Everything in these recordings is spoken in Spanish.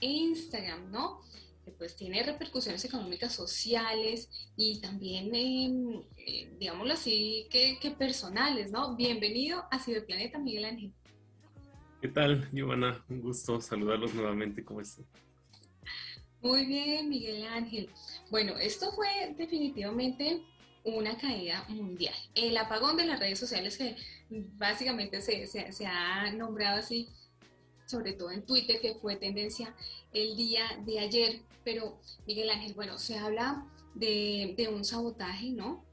Instagram, ¿no? Que pues tiene repercusiones económicas, sociales y también, eh, digámoslo así, que, personales, ¿no? Bienvenido a Ciberplaneta, Miguel Ángel. ¿Qué tal, Giovanna? Un gusto saludarlos nuevamente. ¿Cómo están? Muy bien, Miguel Ángel. Bueno, esto fue definitivamente una caída mundial. El apagón de las redes sociales que básicamente se, se, ha nombrado así, sobre todo en Twitter, que fue tendencia el día de ayer. Pero, Miguel Ángel, bueno, se habla de, de un sabotaje, ¿no?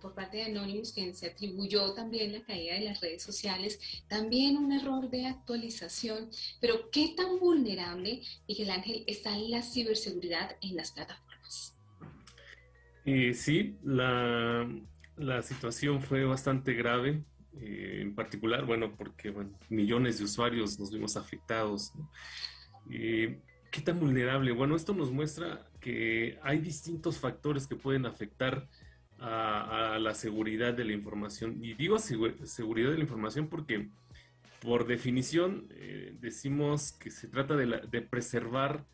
por parte de Anonymous, quien se atribuyó también la caída de las redes sociales, también un error de actualización. Pero, ¿qué tan vulnerable, Miguel Ángel, está la ciberseguridad en las plataformas? Eh, sí, la, la, situación fue bastante grave, eh, en particular, bueno, porque millones de usuarios nos vimos afectados. Eh, ¿Qué tan vulnerable? Bueno, esto nos muestra que hay distintos factores que pueden afectar a, la seguridad de la información. Y digo seguridad de la información porque por definición decimos que se trata de, de preservar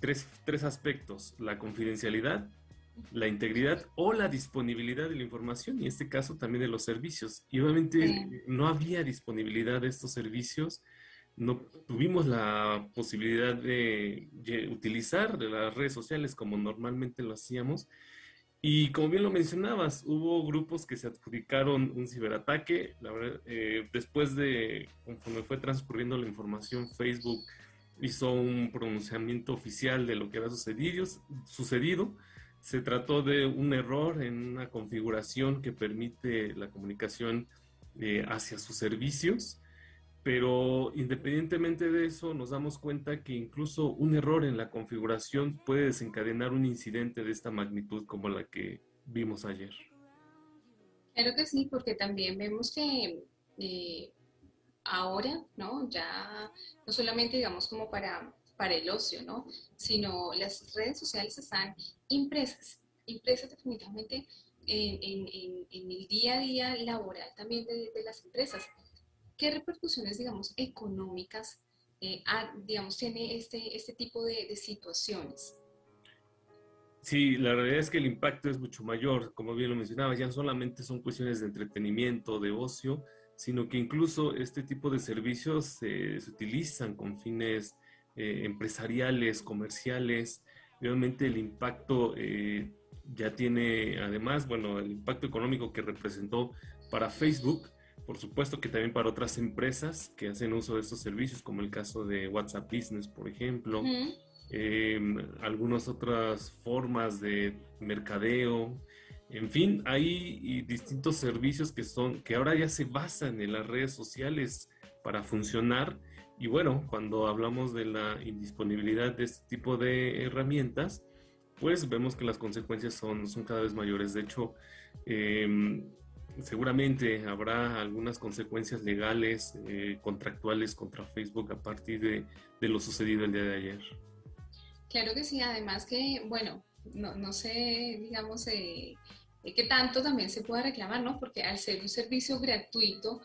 tres, tres aspectos, la confidencialidad, la integridad o la disponibilidad de la información, y en este caso también de los servicios. Y obviamente no había disponibilidad de estos servicios, no tuvimos la posibilidad de, utilizar las redes sociales como normalmente lo hacíamos. Y como bien lo mencionabas, hubo grupos que se adjudicaron un ciberataque. La verdad, eh, después de, conforme fue transcurriendo la información, Facebook hizo un pronunciamiento oficial de lo que había sucedido. sucedido se trató de un error en una configuración que permite la comunicación eh, hacia sus servicios, pero independientemente de eso nos damos cuenta que incluso un error en la configuración puede desencadenar un incidente de esta magnitud como la que vimos ayer. Claro que sí, porque también vemos que eh, ahora, ¿no? Ya no solamente digamos como para para el ocio, ¿no? Sino las redes sociales están impresas, impresas definitivamente en, el día a día laboral también de, las empresas. ¿Qué repercusiones, digamos, económicas, eh, digamos, tiene este, este tipo de, situaciones? Sí, la realidad es que el impacto es mucho mayor, como bien lo mencionaba, ya no solamente son cuestiones de entretenimiento, de ocio, sino que incluso este tipo de servicios se utilizan con fines eh, empresariales, comerciales. Obviamente el impacto eh, ya tiene, además, bueno, el impacto económico que representó para Facebook, por supuesto que también para otras empresas que hacen uso de estos servicios, como el caso de WhatsApp Business, por ejemplo, em, algunas otras formas de mercadeo, en fin, hay distintos servicios que son, que ahora ya se basan en las redes sociales para funcionar y bueno, cuando hablamos de la indisponibilidad de este tipo de herramientas, pues vemos que las consecuencias son, son cada vez mayores. De hecho, em, seguramente habrá algunas consecuencias legales, eh, contractuales contra Facebook a partir de, de, lo sucedido el día de ayer. Claro que sí, además que, bueno, no, no sé, digamos, eh, qué tanto también se puede reclamar, ¿no? Porque al ser un servicio gratuito,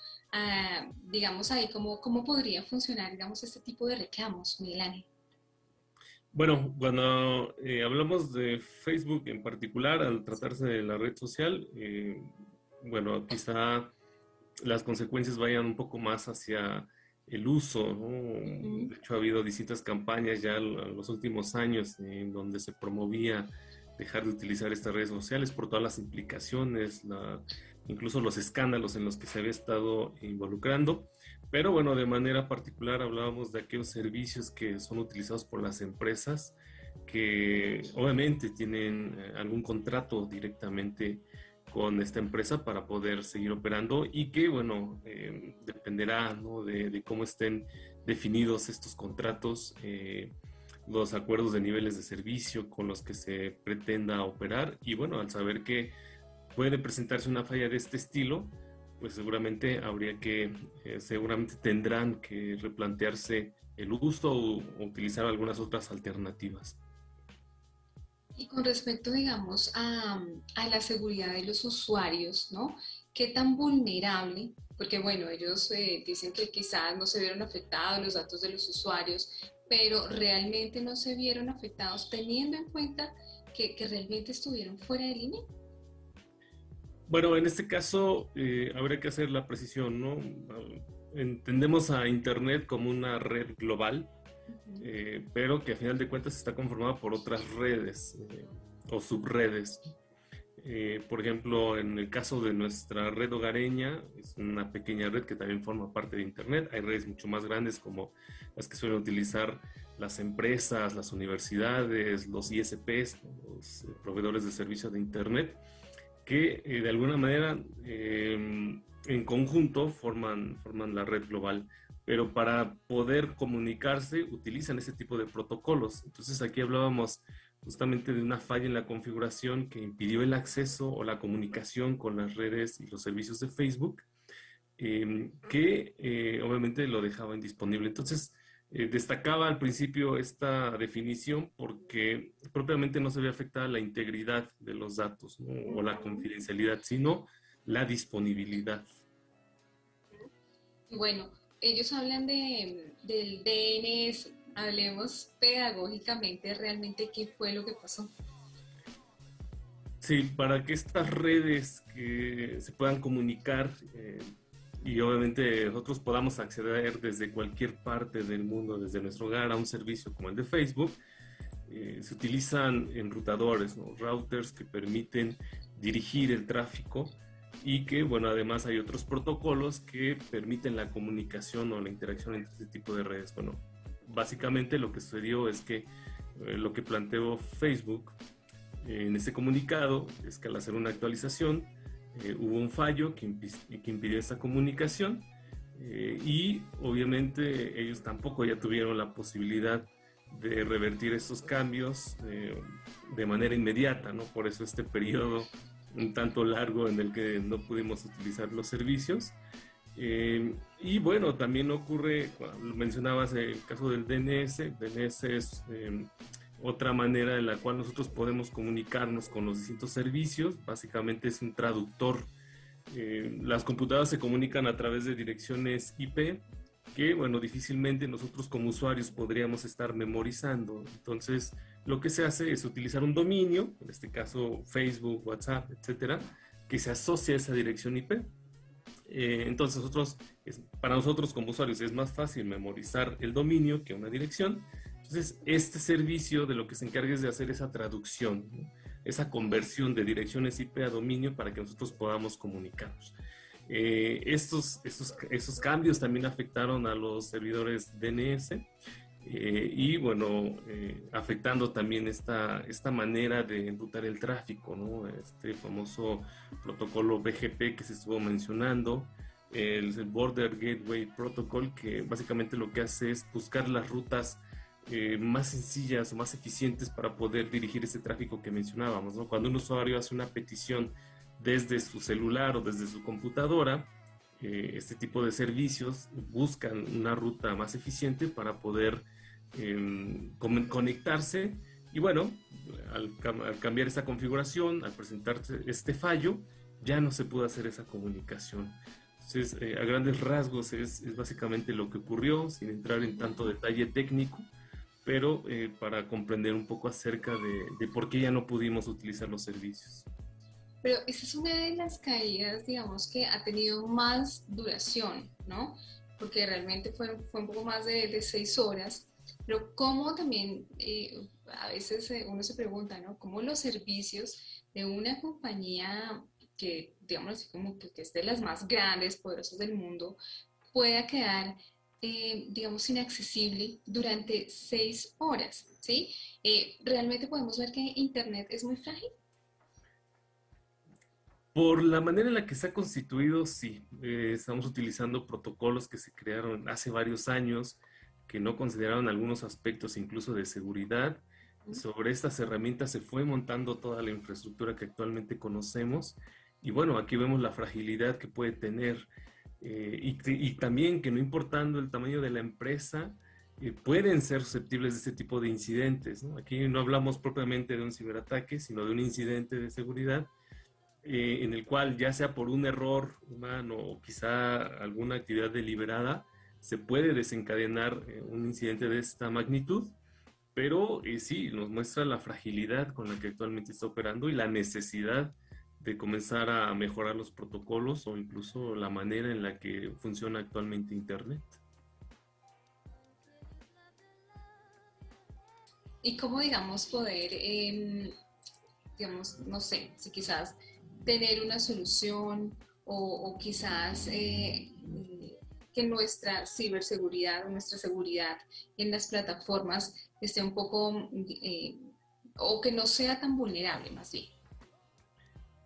digamos ahí, ¿cómo, ¿cómo podría funcionar, digamos, este tipo de reclamos, Miguel Ángel? Bueno, cuando eh, hablamos de Facebook en particular, al tratarse de la red social, eh, bueno, quizá las consecuencias vayan un poco más hacia el uso. De hecho, ha habido distintas campañas ya en los últimos años en donde se promovía dejar de utilizar estas redes sociales por todas las implicaciones, incluso los escándalos en los que se había estado involucrando. Pero bueno, de manera particular hablábamos de aquellos servicios que son utilizados por las empresas que obviamente tienen eh, algún contrato directamente con esta empresa para poder seguir operando y que, bueno, eh, dependerá de, cómo estén definidos estos contratos. Eh, los acuerdos de niveles de servicio con los que se pretenda operar y bueno, al saber que puede presentarse una falla de este estilo, pues seguramente habría que, eh, seguramente tendrán que replantearse el uso o, utilizar algunas otras alternativas. Y con respecto, digamos, a, a, la seguridad de los usuarios, ¿no? ¿Qué tan vulnerable? Porque, bueno, ellos eh, dicen que quizás no se vieron afectados los datos de los usuarios, pero realmente no se vieron afectados teniendo en cuenta que, realmente estuvieron fuera de línea. Bueno, en este caso eh, habría que hacer la precisión, ¿no? Entendemos a Internet como una red global, eh, pero que a final de cuentas está conformada por otras redes eh, o subredes. Eh, por ejemplo, en el caso de nuestra red hogareña, es una pequeña red que también forma parte de Internet. Hay redes mucho más grandes como las que suelen utilizar las empresas, las universidades, los ISPs, los proveedores de servicios de Internet, que de alguna manera en conjunto forman, forman la red global pero para poder comunicarse utilizan ese tipo de protocolos. Entonces aquí hablábamos justamente de una falla en la configuración que impidió el acceso o la comunicación con las redes y los servicios de Facebook, em, que eh, obviamente lo dejaba indisponible. Entonces, eh, destacaba al principio esta definición porque propiamente no se ve afectada la integridad de los datos o la confidencialidad, sino la disponibilidad. Bueno, ellos hablan de, del DNS, hablemos pedagógicamente realmente qué fue lo que pasó. Sí, para que estas redes que se puedan comunicar eh, y obviamente nosotros podamos acceder desde cualquier parte del mundo, desde nuestro hogar, a un servicio como el de Facebook, eh, se utilizan enrutadores, routers que permiten dirigir el tráfico y que, bueno, además hay otros protocolos que permiten la comunicación o la interacción entre este tipo de redes. Bueno, básicamente lo que sucedió es que eh, lo que planteó Facebook eh, en ese comunicado es que al hacer una actualización eh, hubo un fallo que, impidió esa comunicación y obviamente ellos tampoco ya tuvieron la posibilidad de revertir estos cambios de manera inmediata, ¿no? Por eso este periodo un tanto largo en el que no pudimos utilizar los servicios. Eh, y bueno, también ocurre, lo mencionabas el caso del DNS, DNS es eh, otra manera en la cual nosotros podemos comunicarnos con los distintos servicios, básicamente es un traductor. Eh, las computadoras se comunican a través de direcciones IP que, bueno, difícilmente nosotros como usuarios podríamos estar memorizando. Entonces, lo que se hace es utilizar un dominio, en este caso Facebook, WhatsApp, etcétera, que se asocia a esa dirección IP. Eh, entonces, nosotros, para nosotros como usuarios es más fácil memorizar el dominio que una dirección. Entonces, este servicio de lo que se encarga es de hacer esa traducción, esa conversión de direcciones IP a dominio para que nosotros podamos comunicarnos. Eh, estos, estos, estos cambios también afectaron a los servidores DNS eh, y bueno, eh, afectando también esta, esta manera de enrutar el tráfico, ¿no? Este famoso protocolo BGP que se estuvo mencionando, el, Border Gateway Protocol, que básicamente lo que hace es buscar las rutas eh, más sencillas o más eficientes para poder dirigir ese tráfico que mencionábamos, ¿no? Cuando un usuario hace una petición desde su celular o desde su computadora, este tipo de servicios buscan una ruta más eficiente para poder Em, conectarse y bueno, al, cambiar esa configuración, al presentarse este fallo, ya no se pudo hacer esa comunicación. Entonces, eh, a grandes rasgos es, básicamente lo que ocurrió, sin entrar en tanto detalle técnico, pero eh, para comprender un poco acerca de, de, por qué ya no pudimos utilizar los servicios. Pero esa es una de las caídas, digamos, que ha tenido más duración, ¿no? Porque realmente fue, fue un poco más de, de seis horas pero cómo también eh, a veces eh, uno se pregunta, ¿no? ¿Cómo los servicios de una compañía que, digamos como que, es de las más grandes, poderosas del mundo, pueda quedar, eh, digamos, inaccesible durante seis horas, ¿sí? realmente podemos ver que Internet es muy frágil. Por la manera en la que se ha constituido, sí. estamos utilizando protocolos que se crearon hace varios años que no consideraron algunos aspectos incluso de seguridad. Sobre estas herramientas se fue montando toda la infraestructura que actualmente conocemos. Y bueno, aquí vemos la fragilidad que puede tener eh, y, también que no importando el tamaño de la empresa, eh, pueden ser susceptibles de este tipo de incidentes. Aquí no hablamos propiamente de un ciberataque, sino de un incidente de seguridad eh, en el cual ya sea por un error humano o quizá alguna actividad deliberada, se puede desencadenar eh, un incidente de esta magnitud, pero eh, sí, nos muestra la fragilidad con la que actualmente está operando y la necesidad de comenzar a mejorar los protocolos o incluso la manera en la que funciona actualmente Internet. Y cómo, digamos, poder, em, digamos, no sé, si quizás tener una solución o, quizás eh, nuestra ciberseguridad o nuestra seguridad en las plataformas esté un poco, eh, o que no sea tan vulnerable más bien.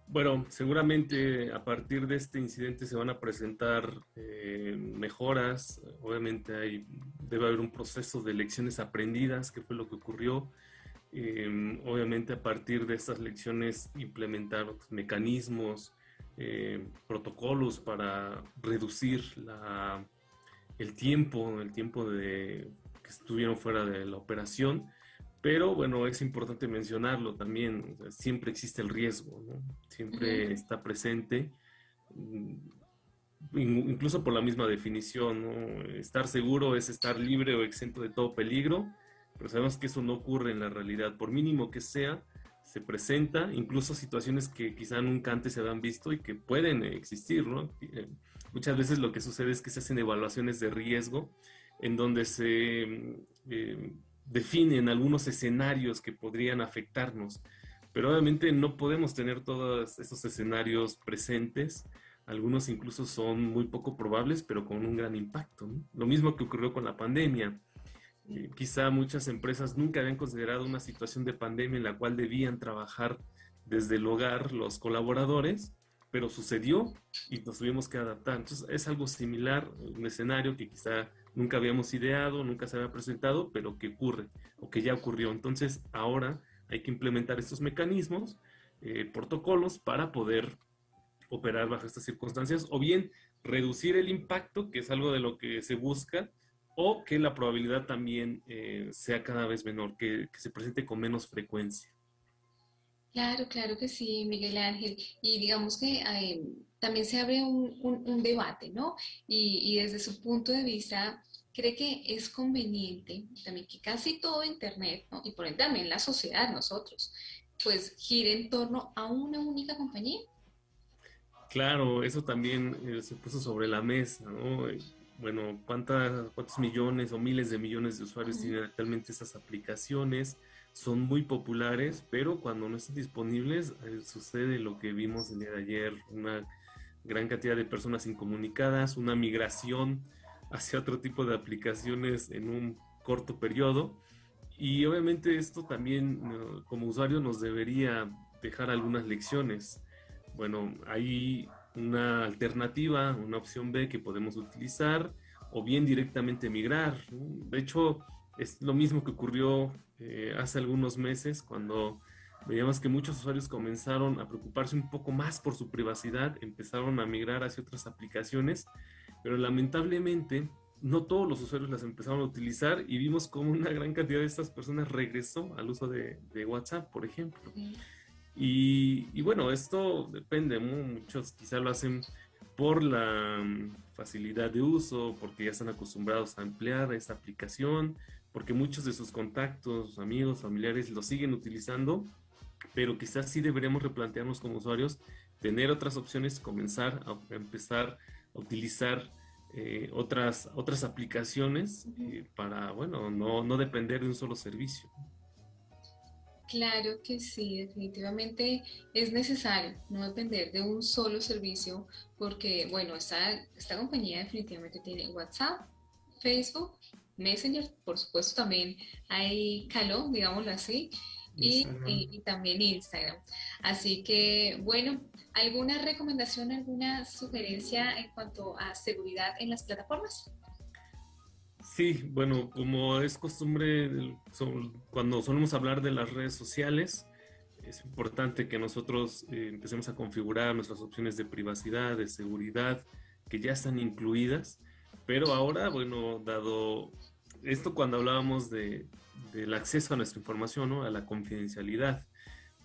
Bueno, seguramente a partir de este incidente se van a presentar eh, mejoras. Obviamente hay, debe haber un proceso de lecciones aprendidas, que fue lo que ocurrió. Em, obviamente a partir de estas lecciones implementar mecanismos, eh, protocolos para reducir el tiempo, el tiempo de, que estuvieron fuera de la operación pero bueno, es importante mencionarlo también, siempre existe el riesgo, ¿no? Siempre está presente, mm, incluso por la misma definición, ¿no? Estar seguro es estar libre o exento de todo peligro, pero sabemos que eso no ocurre en la realidad, por mínimo que sea, se presenta, incluso situaciones que quizá nunca antes se habían visto y que pueden existir, ¿no? Eh, muchas veces lo que sucede es que se hacen evaluaciones de riesgo en donde se... Eh, definen algunos escenarios que podrían afectarnos, pero obviamente no podemos tener todos esos escenarios presentes. Algunos incluso son muy poco probables, pero con un gran impacto. Lo mismo que ocurrió con la pandemia. Quizá muchas empresas nunca habían considerado una situación de pandemia en la cual debían trabajar desde el hogar los colaboradores, pero sucedió y nos tuvimos que adaptar. Entonces es algo similar, un escenario que quizá nunca habíamos ideado, nunca se había presentado, pero que ocurre o que ya ocurrió. Entonces ahora hay que implementar estos mecanismos, eh, protocolos para poder operar bajo estas circunstancias o bien reducir el impacto, que es algo de lo que se busca, o que la probabilidad también eh, sea cada vez menor, que, se presente con menos frecuencia. Claro, claro que sí, Miguel Ángel. Y digamos que eh, también se abre un, debate, ¿no? Y, desde su punto de vista, cree que es conveniente también que casi todo Internet, ¿no? y por ende también la sociedad, nosotros, pues gire en torno a una única compañía. Claro, eso también eh, se puso sobre la mesa, ¿no? Bueno, ¿cuántas, ¿cuántos millones o miles de millones de usuarios tienen actualmente esas aplicaciones? Son muy populares, pero cuando no están disponibles eh, sucede lo que vimos el día de ayer, una gran cantidad de personas incomunicadas, una migración hacia otro tipo de aplicaciones en un corto periodo. Y obviamente esto también como usuario nos debería dejar algunas lecciones. Bueno, hay una alternativa, una opción B que podemos utilizar o bien directamente migrar. De hecho, es lo mismo que ocurrió eh, hace algunos meses cuando veíamos que muchos usuarios comenzaron a preocuparse un poco más por su privacidad, empezaron a migrar hacia otras aplicaciones, pero lamentablemente no todos los usuarios las empezaron a utilizar y vimos como una gran cantidad de estas personas regresó al uso de, WhatsApp, por ejemplo. Y, bueno, esto depende, muchos quizá lo hacen por la mm, facilidad de uso, porque ya están acostumbrados a emplear esta aplicación, porque muchos de sus contactos, amigos, familiares lo siguen utilizando pero quizás sí deberíamos replantearnos como usuarios, tener otras opciones, comenzar a empezar a utilizar eh, otras, otras aplicaciones eh, para, bueno, no, no depender de un solo servicio. Claro que sí, definitivamente es necesario no depender de un solo servicio porque, bueno, esta, esta compañía definitivamente tiene WhatsApp, Facebook, Messenger, por supuesto también hay Caló, digámoslo así, y, también Instagram. Así que, bueno, ¿alguna recomendación, alguna sugerencia en cuanto a seguridad en las plataformas? Sí, bueno, como es costumbre, cuando solemos hablar de las redes sociales, es importante que nosotros eh, empecemos a configurar nuestras opciones de privacidad, de seguridad, que ya están incluidas, pero ahora, bueno, dado esto cuando hablábamos de, del acceso a nuestra información, ¿no? a la confidencialidad.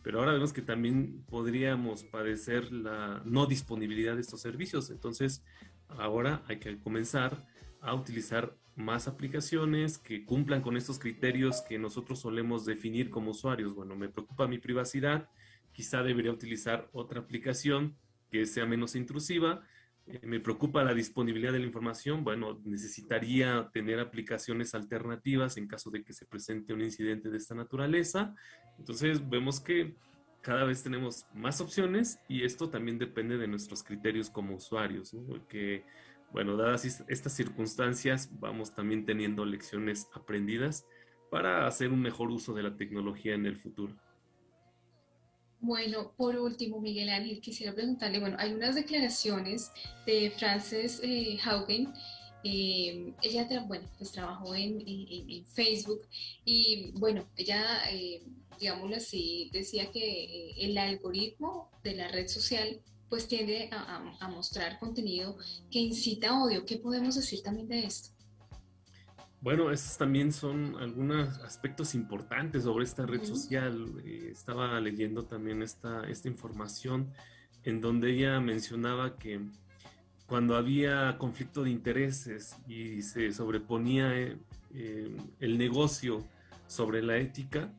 Pero ahora vemos que también podríamos padecer la no disponibilidad de estos servicios. Entonces, ahora hay que comenzar a utilizar más aplicaciones que cumplan con estos criterios que nosotros solemos definir como usuarios. Bueno, me preocupa mi privacidad, quizá debería utilizar otra aplicación que sea menos intrusiva. Eh, me preocupa la disponibilidad de la información. Bueno, necesitaría tener aplicaciones alternativas en caso de que se presente un incidente de esta naturaleza. Entonces, vemos que cada vez tenemos más opciones y esto también depende de nuestros criterios como usuarios, ¿no? porque bueno, dadas estas circunstancias, vamos también teniendo lecciones aprendidas para hacer un mejor uso de la tecnología en el futuro. Bueno, por último, Miguel Ángel, quisiera preguntarle, bueno, hay unas declaraciones de Frances eh, Haugen, eh, ella bueno, pues trabajó en, Facebook y bueno, ella, eh, digámoslo así, decía que el algoritmo de la red social pues tiende a, mostrar contenido que incita odio. ¿Qué podemos decir también de esto? Bueno, esos también son algunos aspectos importantes sobre esta red social. Eh, estaba leyendo también esta, esta información en donde ella mencionaba que cuando había conflicto de intereses y se sobreponía eh, eh, el negocio sobre la ética,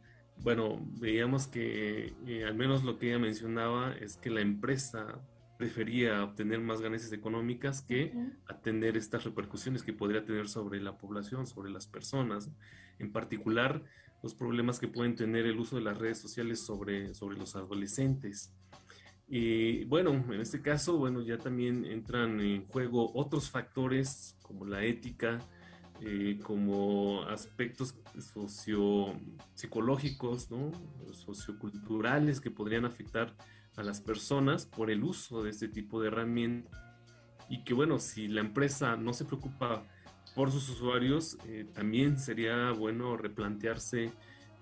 bueno, veíamos que eh, al menos lo que ella mencionaba es que la empresa prefería obtener más ganancias económicas que atender estas repercusiones que podría tener sobre la población, sobre las personas, en particular los problemas que pueden tener el uso de las redes sociales sobre, sobre los adolescentes. Y bueno, en este caso, bueno, ya también entran en juego otros factores como la ética, eh, como aspectos socio psicológicos, ¿no? socioculturales que podrían afectar a las personas por el uso de este tipo de herramientas y que bueno, si la empresa no se preocupa por sus usuarios, eh, también sería bueno replantearse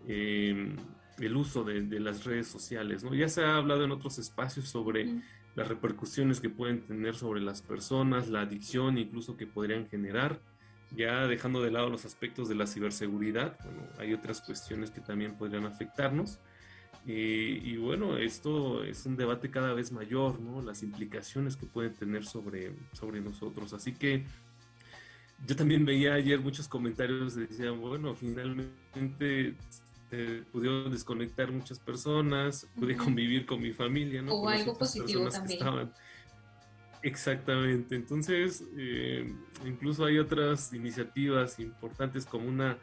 em, el uso de, las redes sociales. ¿no? Ya se ha hablado en otros espacios sobre las repercusiones que pueden tener sobre las personas, la adicción incluso que podrían generar ya dejando de lado los aspectos de la ciberseguridad, bueno, hay otras cuestiones que también podrían afectarnos. Y, bueno, esto es un debate cada vez mayor, ¿no? Las implicaciones que pueden tener sobre, sobre nosotros. Así que yo también veía ayer muchos comentarios que decían, bueno, finalmente eh, pudieron desconectar muchas personas, pude convivir con mi familia, ¿no? O algo positivo también. Exactamente. Entonces, eh, incluso hay otras iniciativas importantes como una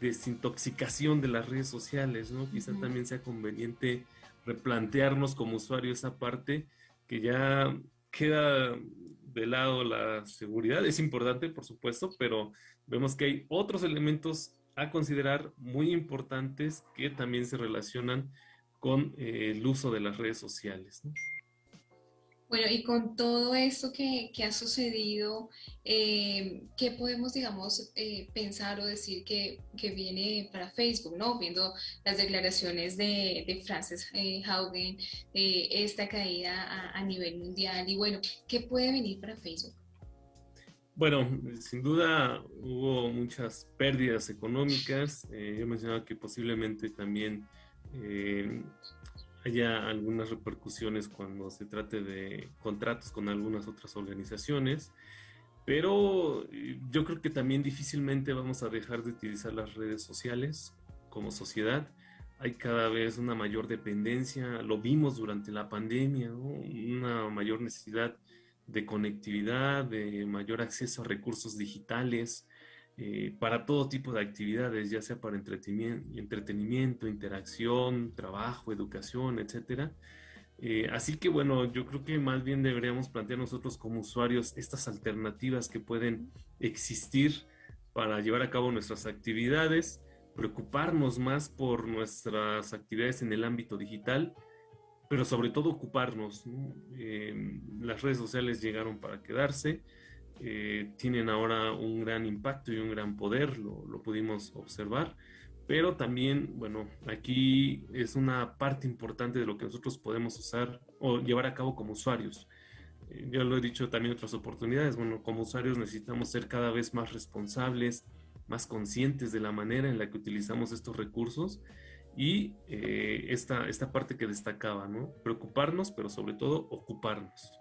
desintoxicación de las redes sociales, ¿no? Quizá también sea conveniente replantearnos como usuario esa parte que ya queda de lado la seguridad. Es importante, por supuesto, pero vemos que hay otros elementos a considerar muy importantes que también se relacionan con eh, el uso de las redes sociales. ¿no? Bueno, y con todo esto que, ha sucedido, eh, ¿qué podemos, digamos, eh, pensar o decir que, viene para Facebook, ¿no? Viendo las declaraciones de, de Frances eh, Haugen, esta caída a, nivel mundial, y bueno, ¿qué puede venir para Facebook? Bueno, sin duda hubo muchas pérdidas económicas. yo mencionaba que posiblemente también haya algunas repercusiones cuando se trate de contratos con algunas otras organizaciones, pero eh, yo creo que también difícilmente vamos a dejar de utilizar las redes sociales como sociedad. Hay cada vez una mayor dependencia, lo vimos durante la pandemia, una mayor necesidad de conectividad, de mayor acceso a recursos digitales, eh, para todo tipo de actividades, ya sea para entretenimiento, interacción, trabajo, educación, etc. Eh, así que bueno, yo creo que más bien deberíamos plantear nosotros como usuarios estas alternativas que pueden existir para llevar a cabo nuestras actividades, preocuparnos más por nuestras actividades en el ámbito digital, pero sobre todo ocuparnos. Eh, las redes sociales llegaron para quedarse eh, tienen ahora un gran impacto y un gran poder, lo, pudimos observar, pero también, bueno, aquí es una parte importante de lo que nosotros podemos usar o llevar a cabo como usuarios. Eh, lo he dicho también en otras oportunidades, bueno, como usuarios necesitamos ser cada vez más responsables, más conscientes de la manera en la que utilizamos estos recursos y eh, esta, esta parte que destacaba, ¿no? Preocuparnos, pero sobre todo ocuparnos.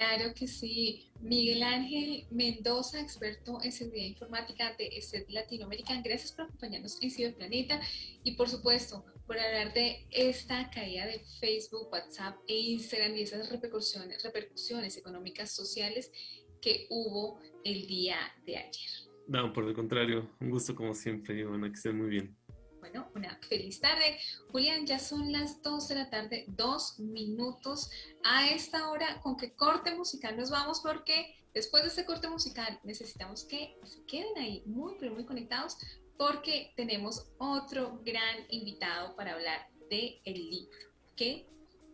Claro que sí. Miguel Ángel Mendoza, experto en seguridad informática de SED Latinoamérica. Gracias por acompañarnos en Ciberplaneta y por supuesto por hablar de esta caída de Facebook, WhatsApp e Instagram y esas repercusiones, repercusiones económicas, sociales que hubo el día de ayer. No, por el contrario, un gusto como siempre, Ivana, que estén muy bien. Bueno, una feliz tarde. Julián, ya son las 2 de la tarde, dos minutos. A esta hora, ¿con qué corte musical nos vamos? Porque después de este corte musical necesitamos que se queden ahí muy, pero muy conectados porque tenemos otro gran invitado para hablar del el libro que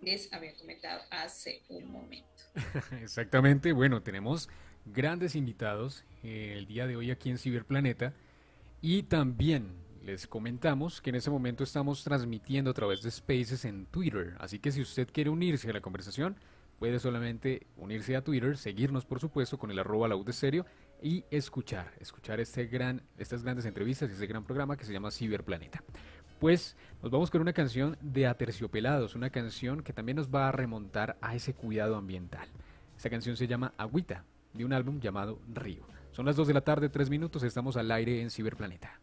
les había comentado hace un momento. Exactamente, bueno, tenemos grandes invitados eh, el día de hoy aquí en Ciberplaneta y también les comentamos que en ese momento estamos transmitiendo a través de Spaces en Twitter, así que si usted quiere unirse a la conversación, puede solamente unirse a Twitter, seguirnos por supuesto con el arroba la y escuchar, escuchar este gran, estas grandes entrevistas y este gran programa que se llama Ciberplaneta. Pues nos vamos con una canción de Aterciopelados, una canción que también nos va a remontar a ese cuidado ambiental. Esta canción se llama Agüita, de un álbum llamado Río. Son las 2 de la tarde, 3 minutos, estamos al aire en Ciberplaneta.